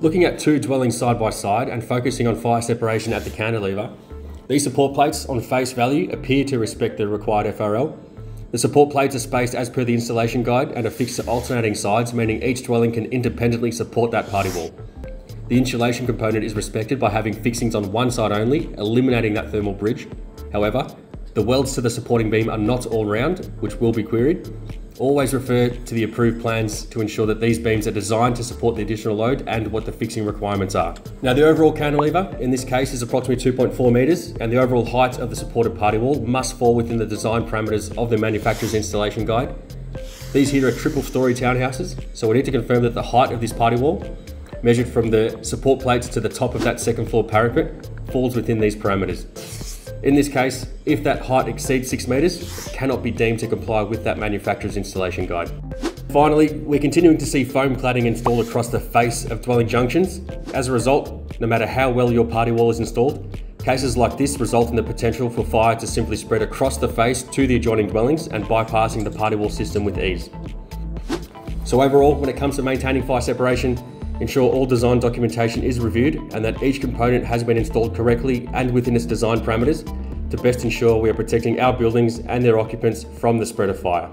Looking at two dwellings side by side and focusing on fire separation at the cantilever, these support plates on face value appear to respect the required FRL. The support plates are spaced as per the installation guide and are fixed to alternating sides, meaning each dwelling can independently support that party wall. The insulation component is respected by having fixings on one side only, eliminating that thermal bridge. However, the welds to the supporting beam are not all round, which will be queried, Always refer to the approved plans to ensure that these beams are designed to support the additional load and what the fixing requirements are. Now the overall cantilever in this case is approximately 2.4 metres and the overall height of the supported party wall must fall within the design parameters of the manufacturer's installation guide. These here are triple story townhouses, so we need to confirm that the height of this party wall, measured from the support plates to the top of that second floor parapet, falls within these parameters. In this case, if that height exceeds 6 metres, it cannot be deemed to comply with that manufacturer's installation guide. Finally, we're continuing to see foam cladding installed across the face of dwelling junctions. As a result, no matter how well your party wall is installed, cases like this result in the potential for fire to simply spread across the face to the adjoining dwellings and bypassing the party wall system with ease. So overall, when it comes to maintaining fire separation, Ensure all design documentation is reviewed and that each component has been installed correctly and within its design parameters to best ensure we are protecting our buildings and their occupants from the spread of fire.